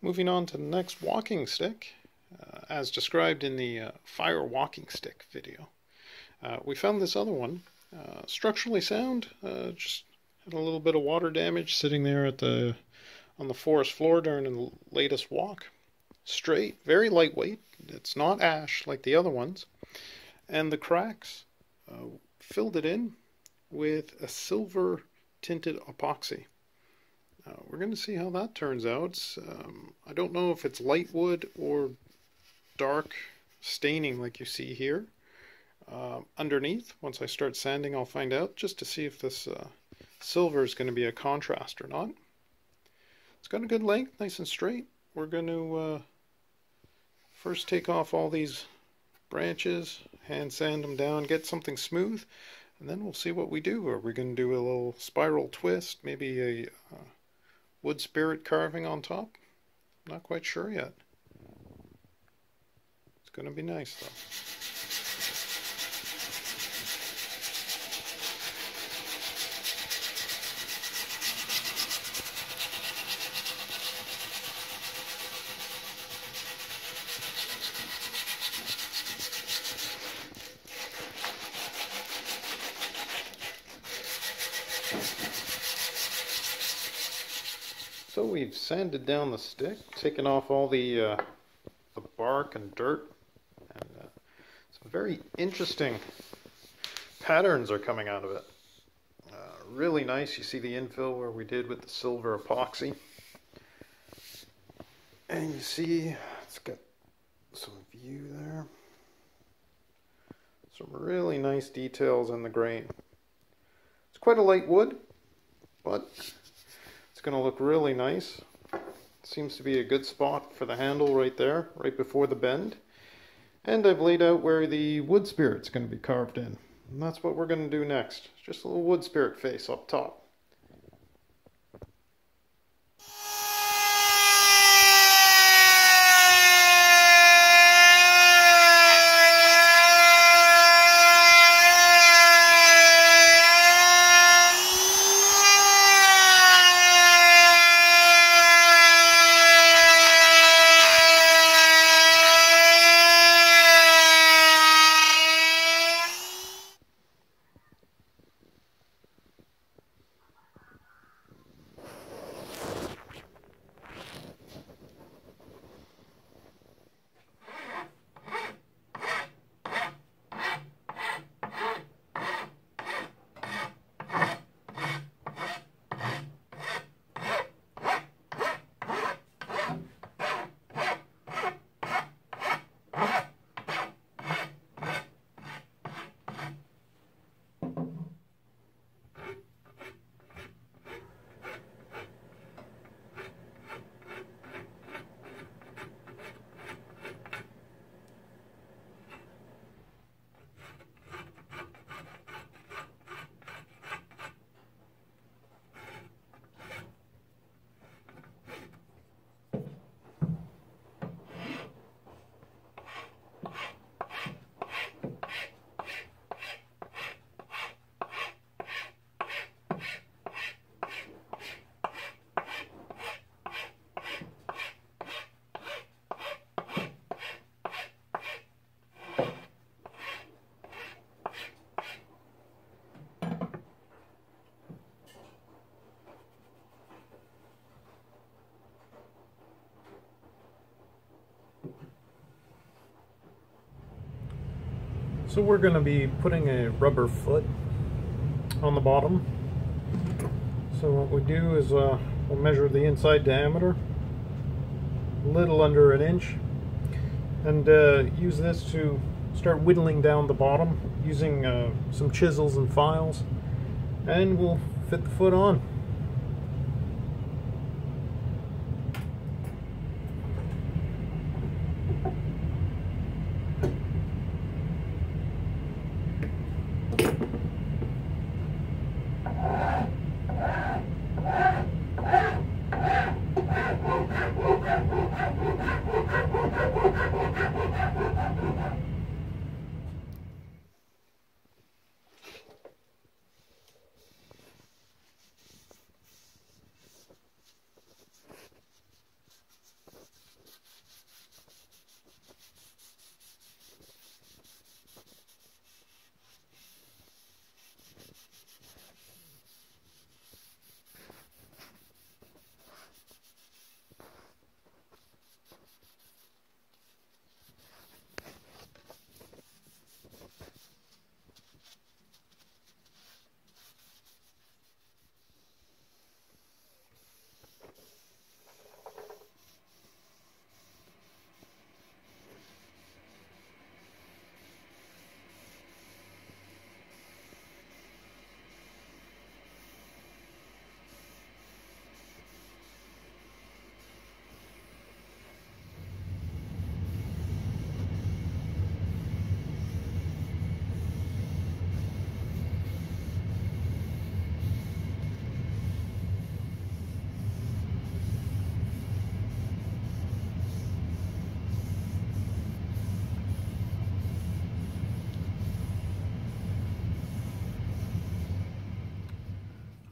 Moving on to the next walking stick, uh, as described in the uh, fire walking stick video. Uh, we found this other one, uh, structurally sound, uh, just had a little bit of water damage sitting there at the on the forest floor during the latest walk. Straight, very lightweight. It's not ash like the other ones. And the cracks uh, filled it in with a silver tinted epoxy. Uh, we're going to see how that turns out. Um, I don't know if it's light wood or dark staining like you see here. Uh, underneath, once I start sanding, I'll find out just to see if this uh, silver is going to be a contrast or not. It's got a good length, nice and straight. We're going to uh, first take off all these branches, hand sand them down, get something smooth, and then we'll see what we do. Are we going to do a little spiral twist, maybe a uh, wood spirit carving on top. Not quite sure yet. It's going to be nice though. So we've sanded down the stick, taken off all the, uh, the bark and dirt, and uh, some very interesting patterns are coming out of it. Uh, really nice. You see the infill where we did with the silver epoxy. And you see it's got some view there. Some really nice details in the grain. It's quite a light wood, but going to look really nice. Seems to be a good spot for the handle right there, right before the bend. And I've laid out where the wood spirit's going to be carved in. And that's what we're going to do next. Just a little wood spirit face up top. So we're going to be putting a rubber foot on the bottom. So what we do is uh, we'll measure the inside diameter, a little under an inch, and uh, use this to start whittling down the bottom using uh, some chisels and files, and we'll fit the foot on.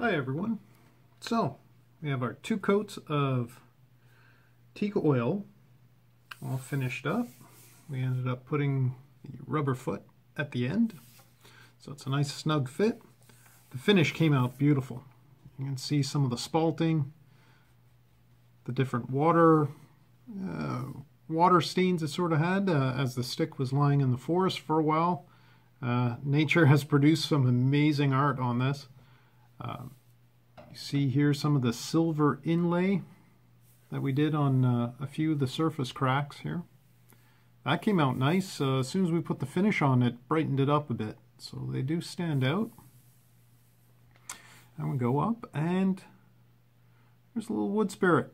Hi everyone. So we have our two coats of teak oil all finished up. We ended up putting the rubber foot at the end. So it's a nice snug fit. The finish came out beautiful. You can see some of the spalting, the different water uh, water stains it sort of had uh, as the stick was lying in the forest for a while. Uh, nature has produced some amazing art on this. Um, you see here some of the silver inlay that we did on uh, a few of the surface cracks here. That came out nice. Uh, as soon as we put the finish on it, brightened it up a bit. So they do stand out. And we go up and there's a little wood spirit.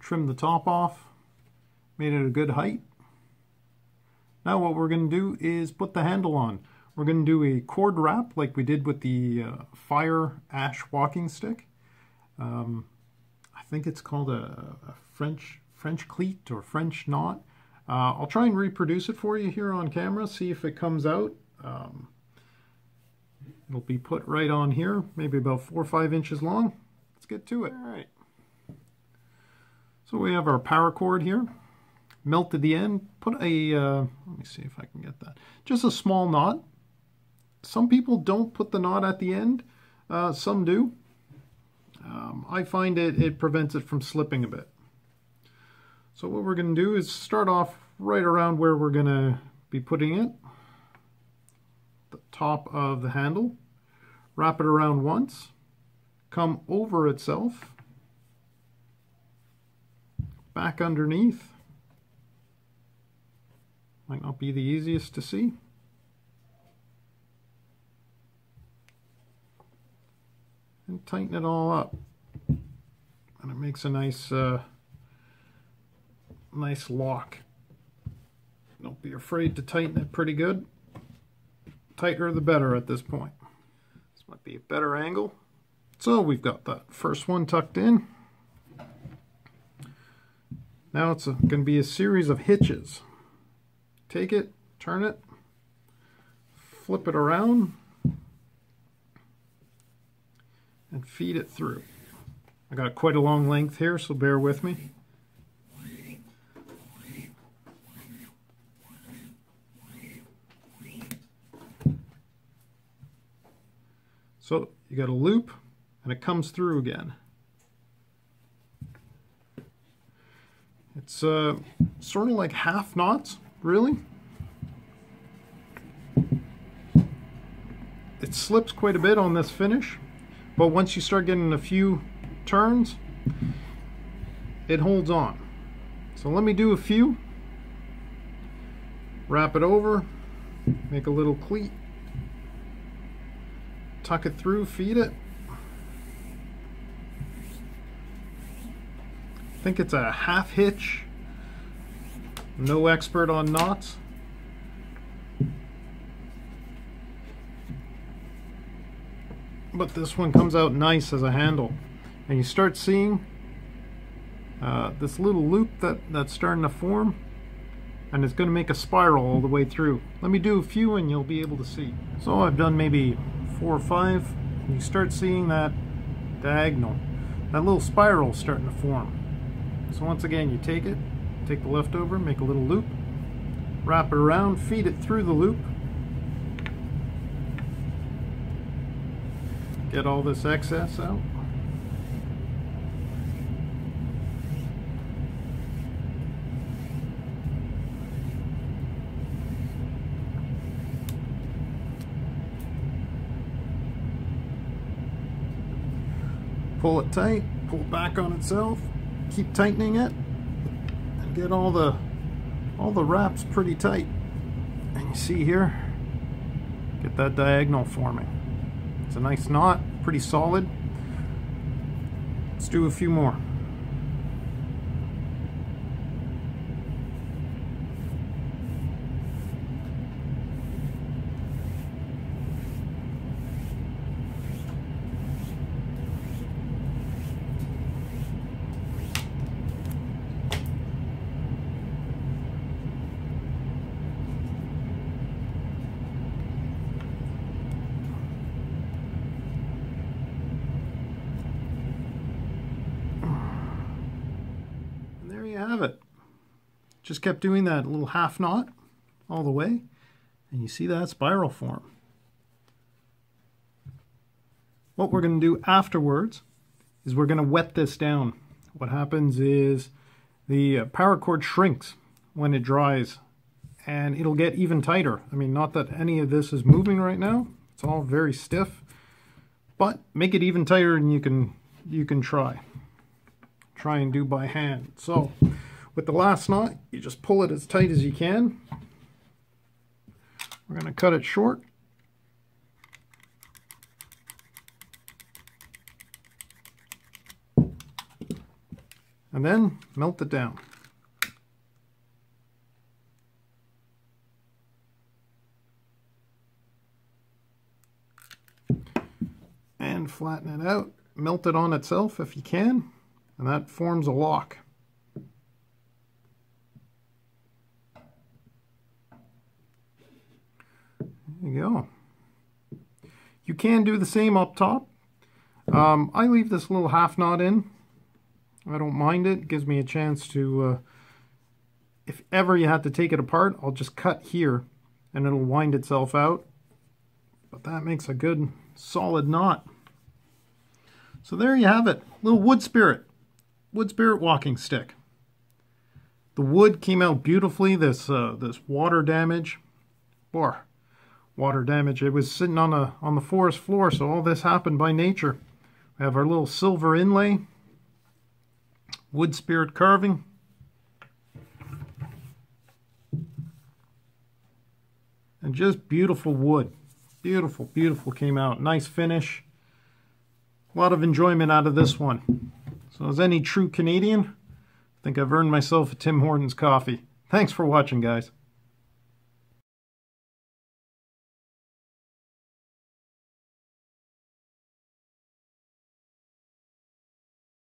Trim the top off, made it a good height. Now what we're going to do is put the handle on. We're going to do a cord wrap like we did with the uh, Fire Ash walking stick. Um, I think it's called a, a, French French cleat or French knot. Uh, I'll try and reproduce it for you here on camera, see if it comes out. Um, it'll be put right on here, maybe about four or five inches long. Let's get to it. All right. So we have our paracord here. Melted the end, put a, uh, let me see if I can get that, just a small knot some people don't put the knot at the end. Uh, some do. Um, I find it, it prevents it from slipping a bit. So what we're going to do is start off right around where we're going to be putting it. The top of the handle. Wrap it around once. Come over itself. Back underneath. Might not be the easiest to see. And tighten it all up. And it makes a nice, uh, nice lock. Don't be afraid to tighten it pretty good. Tighter the better at this point. This might be a better angle. So we've got that first one tucked in. Now it's going to be a series of hitches. Take it, turn it, flip it around, and feed it through. I got quite a long length here, so bear with me. So you got a loop and it comes through again. It's uh, sort of like half knots, really. It slips quite a bit on this finish. But once you start getting a few turns, it holds on. So let me do a few. Wrap it over, make a little cleat, tuck it through, feed it. I think it's a half hitch. No expert on knots. But this one comes out nice as a handle. And you start seeing uh, this little loop that, that's starting to form and it's going to make a spiral all the way through. Let me do a few and you'll be able to see. So I've done maybe four or five and you start seeing that diagonal, that little spiral starting to form. So once again you take it, take the leftover, make a little loop, wrap it around, feed it through the loop, get all this excess out. Pull it tight, pull it back on itself, keep tightening it, and get all the all the wraps pretty tight. And you see here, get that diagonal forming. It's a nice knot, pretty solid. Let's do a few more. Just kept doing that little half knot all the way. And you see that spiral form. What we're going to do afterwards is we're going to wet this down. What happens is the uh, paracord shrinks when it dries and it'll get even tighter. I mean, not that any of this is moving right now. It's all very stiff, but make it even tighter and you can, you can try. Try and do by hand. So with the last knot, you just pull it as tight as you can. We're going to cut it short. And then melt it down. And flatten it out. Melt it on itself if you can. And that forms a lock. There you go. You can do the same up top. Um, I leave this little half knot in. I don't mind it. it gives me a chance to, uh, if ever you have to take it apart, I'll just cut here and it'll wind itself out. But that makes a good solid knot. So there you have it. Little wood spirit. Wood spirit walking stick. The wood came out beautifully. This uh, this water damage, or water damage. It was sitting on the on the forest floor, so all this happened by nature. We have our little silver inlay, wood spirit carving. And just beautiful wood. Beautiful, beautiful came out. Nice finish. A lot of enjoyment out of this one. So as any true Canadian, I think I've earned myself a Tim Hortons coffee. Thanks for watching, guys.